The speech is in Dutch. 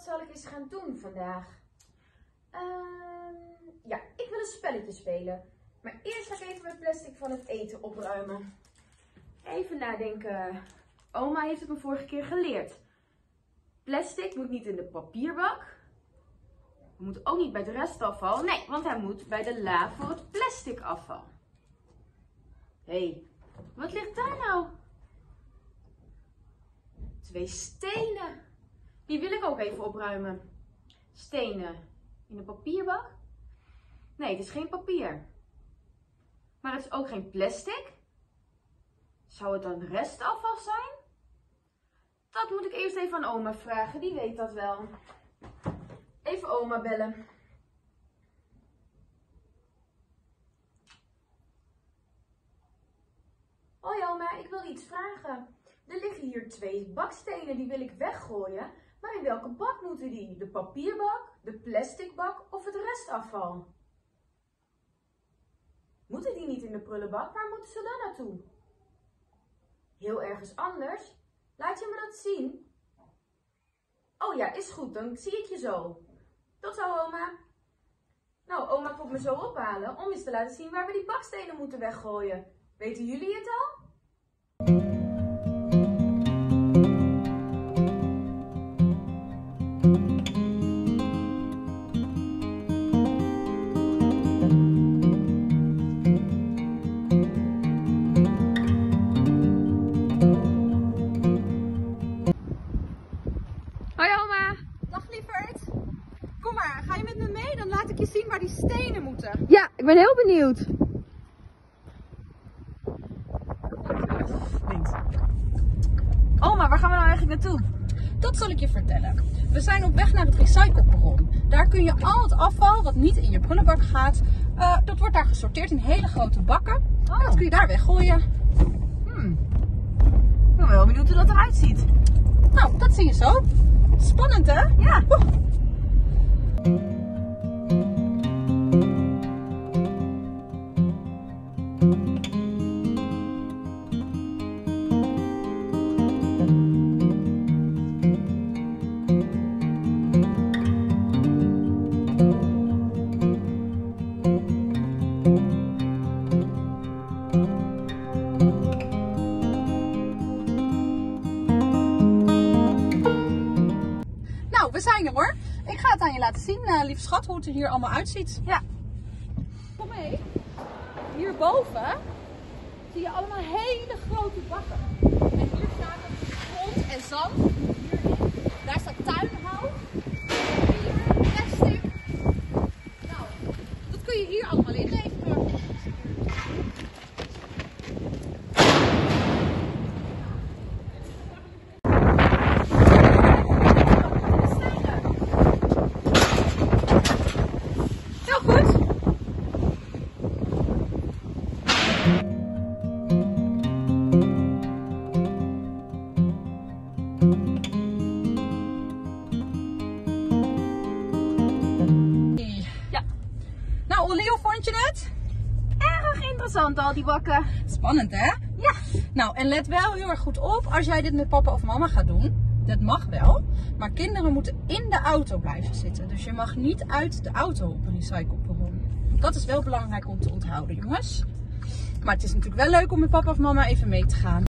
zal ik eens gaan doen vandaag? Ehm, ja, ik wil een spelletje spelen. Maar eerst ga ik even mijn plastic van het eten opruimen. Even nadenken. Oma heeft het me vorige keer geleerd. Plastic moet niet in de papierbak. Moet ook niet bij het restafval. Nee, want hij moet bij de la voor het plastic afval. Hé, hey, wat ligt daar nou? Twee stenen. Die wil ik ook even opruimen. Stenen in de papierbak? Nee, het is geen papier. Maar het is ook geen plastic. Zou het dan restafval zijn? Dat moet ik eerst even aan oma vragen, die weet dat wel. Even oma bellen. Hoi oma, ik wil iets vragen. Er liggen hier twee bakstenen, die wil ik weggooien. Maar in welke bak moeten die? De papierbak, de plasticbak of het restafval? Moeten die niet in de prullenbak? Waar moeten ze dan naartoe? Heel ergens anders? Laat je me dat zien? Oh ja, is goed, dan zie ik je zo. Tot zo, oma. Nou, oma komt me zo ophalen om eens te laten zien waar we die bakstenen moeten weggooien. Weten jullie het al? Moeten. Ja, ik ben heel benieuwd. Oma, waar gaan we nou eigenlijk naartoe? Dat zal ik je vertellen. We zijn op weg naar het recycleperron. Daar kun je al het afval wat niet in je prullenbak gaat, eh, dat wordt daar gesorteerd in hele grote bakken. En dat kun je daar weggooien. Hmm. Ik ben wel benieuwd hoe dat eruit ziet. Nou, dat zie je zo. Spannend hè? Ja. Oeh. Zijn er hoor. Ik ga het aan je laten zien, eh lieve schat, hoe het er hier allemaal uitziet. Ja. Kom mee. Hierboven zie je allemaal hele grote bakken. En hier staat er grond en zand. Leo, vond je het? Erg interessant al die bakken. Spannend, hè? Ja. Nou, en let wel heel erg goed op als jij dit met papa of mama gaat doen. Dat mag wel, maar kinderen moeten in de auto blijven zitten. Dus je mag niet uit de auto op een recycleperron. Dat is wel belangrijk om te onthouden, jongens. Maar het is natuurlijk wel leuk om met papa of mama even mee te gaan.